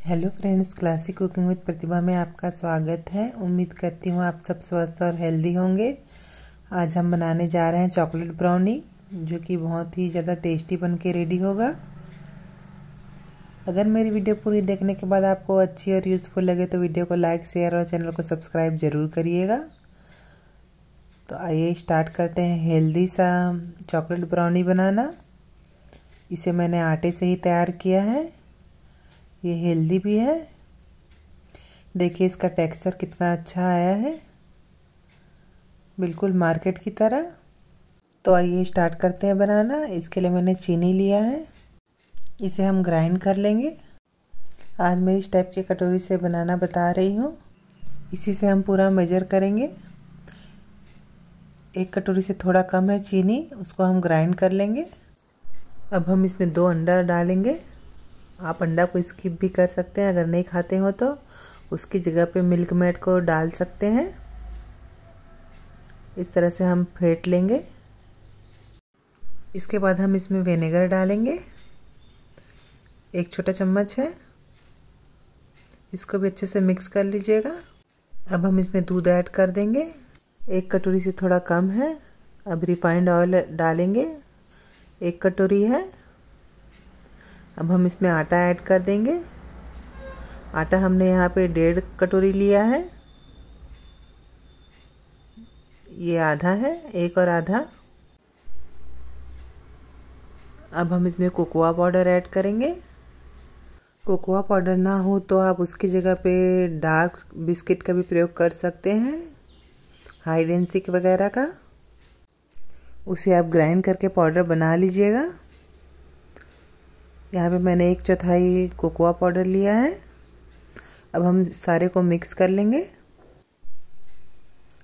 Hello friends classic cooking with Pratibha में आपका स्वागत है। उम्मीद करती हूँ आप सब स्वस्थ और हेल्दी होंगे। आज हम बनाने जा रहे हैं चॉकलेट ब्राउनी जो कि बहुत ही ज़्यादा टेस्टी बन के रेडी होगा। अगर मेरी वीडियो पूरी देखने के बाद आपको अच्छी और यूज़फुल लगे तो वीडियो को लाइक शेयर और चैनल को सब्सक्राइब ज़रूर करिएगा। तो आइए स्टार्ट करते हैं हेल्दी सा चॉकलेट ब्राउनी बनाना। इसे मैंने आटे से ही तैयार किया है। ये हेल्दी भी है। देखिए इसका टेक्सचर कितना अच्छा आया है। बिल्कुल मार्केट की तरह। तो आइए स्टार्ट करते हैं बनाना। इसके लिए मैंने चीनी लिया है। इसे हम ग्राइंड कर लेंगे। आज मैं इस टाइप की कटोरी से बनाना बता रही हूँ। इसी से हम पूरा मेजर करेंगे। एक कटोरी से थोड़ा कम है चीनी, उसको हम ग्राइंड कर लेंगे। अब हम इसमें दो अंडा डालेंगे। आप अंडा को स्किप भी कर सकते हैं, अगर नहीं खाते हो तो। उसकी जगह पे मिल्क मेड को डाल सकते हैं। इस तरह से हम फेंट लेंगे। इसके बाद हम इसमें विनेगर डालेंगे। एक छोटा चम्मच है। इसको भी अच्छे से मिक्स कर लीजिएगा। अब हम इसमें दूध ऐड कर देंगे। एक कटोरी से थोड़ा कम है। अब रिफाइंड ऑयल डालेंगे। एक कटोरी है। अब हम इसमें आटा ऐड कर देंगे। आटा हमने यहाँ पे डेढ़ कटोरी लिया है। ये आधा है, एक और आधा। अब हम इसमें कोकोआ पाउडर ऐड करेंगे। कोकोआ पाउडर ना हो तो आप उसकी जगह पे डार्क बिस्किट का भी प्रयोग कर सकते हैं हाई डेंसिक वगैरह का। उसे आप ग्राइंड करके पाउडर बना लीजिएगा। यहाँ पे मैंने एक चौथाई कोकोआ पाउडर लिया है। अब हम सारे को मिक्स कर लेंगे।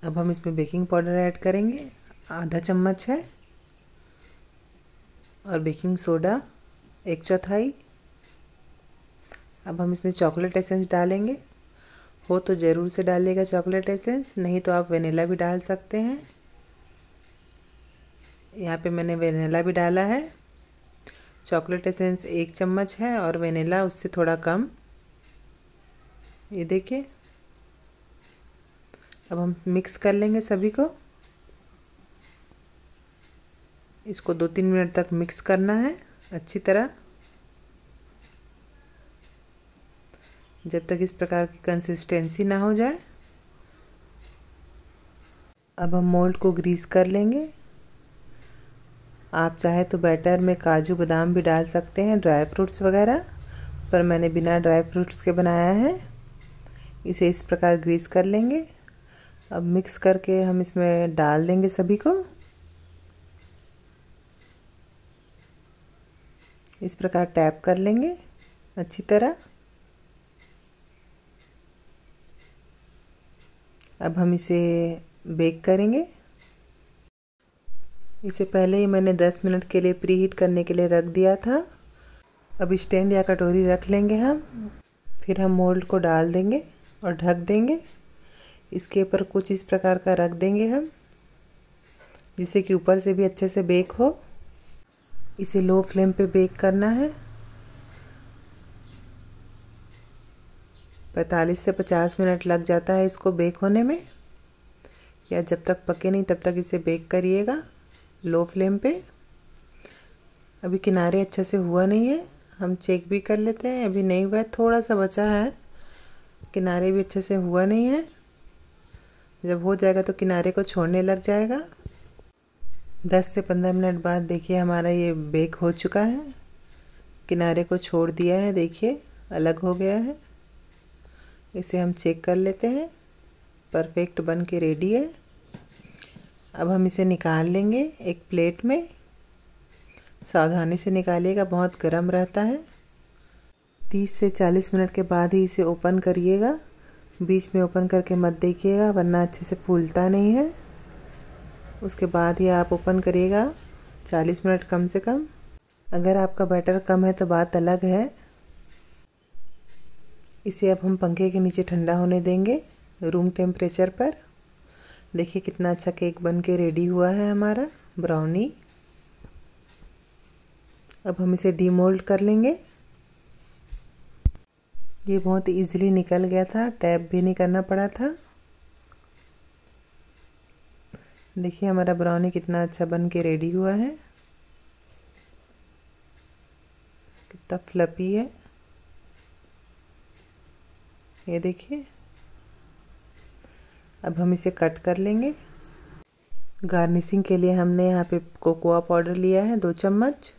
अब हम इसमें बेकिंग पाउडर ऐड करेंगे। आधा चम्मच है। और बेकिंग सोडा, एक चौथाई। अब हम इसमें चॉकलेट एसेंस डालेंगे। हो तो ज़रूर से डालिएगा चॉकलेट एसेंस, नहीं तो आप वेनिला भी डाल सकते हैं। यहाँ पे मैंने वेनिला भी डाला है। चॉकलेट एसेंस एक चम्मच है और वेनिला उससे थोड़ा कम। ये देखिए। अब हम मिक्स कर लेंगे सभी को। इसको दो तीन मिनट तक मिक्स करना है, अच्छी तरह। जब तक इस प्रकार की कंसिस्टेंसी ना हो जाए। अब हम मोल्ड को ग्रीस कर लेंगे। आप चाहे तो बैटर में काजू बादाम भी डाल सकते हैं, ड्राई फ्रूट्स वगैरह, पर मैंने बिना ड्राई फ्रूट्स के बनाया है। इसे इस प्रकार ग्रीस कर लेंगे। अब मिक्स करके हम इसमें डाल देंगे सभी को। इस प्रकार टैप कर लेंगे अच्छी तरह। अब हम इसे बेक करेंगे। इसे पहले ही मैंने 10 मिनट के लिए प्री हीट करने के लिए रख दिया था। अब स्टैंड या कटोरी रख लेंगे हम। फिर हम मोल्ड को डाल देंगे और ढक देंगे। इसके ऊपर कुछ इस प्रकार का रख देंगे हम, जिससे कि ऊपर से भी अच्छे से बेक हो। इसे लो फ्लेम पे बेक करना है। 45 से 50 मिनट लग जाता है इसको बेक होने में। या जब तक पके नहीं, तब तक इसे बेक करिएगा। लो फ्लेम पे। अभी किनारे अच्छे से हुआ नहीं है। हम चेक भी कर लेते हैं। अभी नहीं हुआ है थोड़ा सा बचा है। किनारे भी अच्छे से हुआ नहीं है। जब हो जाएगा तो किनारे को छोड़ने लग जाएगा। 10 से 15 मिनट बाद देखिए हमारा ये बेक हो चुका है। किनारे को छोड़ दिया है, देखिए, अलग हो गया है। इसे हम चेक कर लेते हैं। परफेक्ट बन के रेडी है। अब हम इसे निकाल लेंगे एक प्लेट में। सावधानी से निकालिएगा, बहुत गर्म रहता है। 30 से 40 मिनट के बाद ही इसे ओपन करिएगा। बीच में ओपन करके मत देखिएगा, वरना अच्छे से फूलता नहीं है। उसके बाद ही आप ओपन करिएगा 40 मिनट कम से कम। अगर आपका बैटर कम है तो बात अलग है। इसे अब हम पंखे के नीचे ठंडा होने देंगे, रूम टेम्परेचर पर। देखिए कितना अच्छा केक बन के रेडी हुआ है हमारा ब्राउनी अब हम इसे डीमोल्ड कर लेंगे। ये बहुत इजीली निकल गया था टैप भी नहीं करना पड़ा था। देखिए हमारा ब्राउनी कितना अच्छा बन के रेडी हुआ है। कितना फ्लपी है। ये देखिए। अब हम इसे कट कर लेंगे। गार्निशिंग के लिए हमने यहाँ पे कोकोआ पाउडर लिया है, दो चम्मच।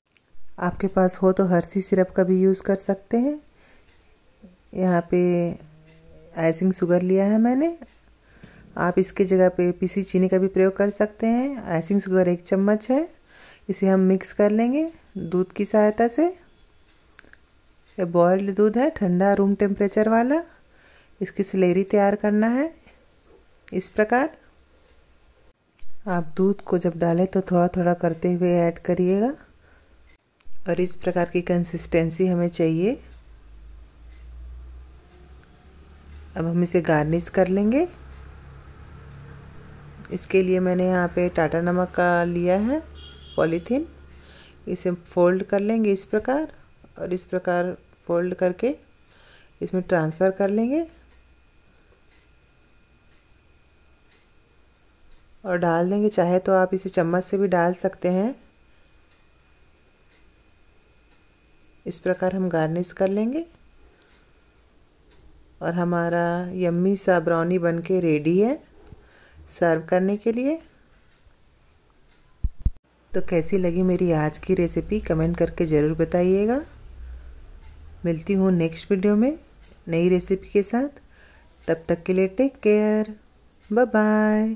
आपके पास हो तो हर्सी सिरप का भी यूज़ कर सकते हैं। यहाँ पे आइसिंग शुगर लिया है मैंने। आप इसके जगह पे पीसी चीनी का भी प्रयोग कर सकते हैं। आइसिंग शुगर एक चम्मच है। इसे हम मिक्स कर लेंगे दूध की सहायता से। ये बॉयल्ड दूध है, ठंडा रूम टेम्परेचर वाला। इसकी स्लेरी तैयार करना है। इस प्रकार। आप दूध को जब डालें तो थोड़ा थोड़ा करते हुए ऐड करिएगा। और इस प्रकार की कंसिस्टेंसी हमें चाहिए। अब हम इसे गार्निश कर लेंगे। इसके लिए मैंने यहाँ पे टाटा नमक का लिया है, पॉलीथीन। इसे फोल्ड कर लेंगे इस प्रकार और इस प्रकार फोल्ड करके इसमें ट्रांसफ़र कर लेंगे। और डाल देंगे। चाहे तो आप इसे चम्मच से भी डाल सकते हैं। इस प्रकार हम गार्निश कर लेंगे। और हमारा यम्मी सा ब्राउनी बन के रेडी है सर्व करने के लिए। तो कैसी लगी मेरी आज की रेसिपी, कमेंट करके ज़रूर बताइएगा। मिलती हूँ नेक्स्ट वीडियो में नई रेसिपी के साथ। तब तक के लिए टेक केयर। Bye bye.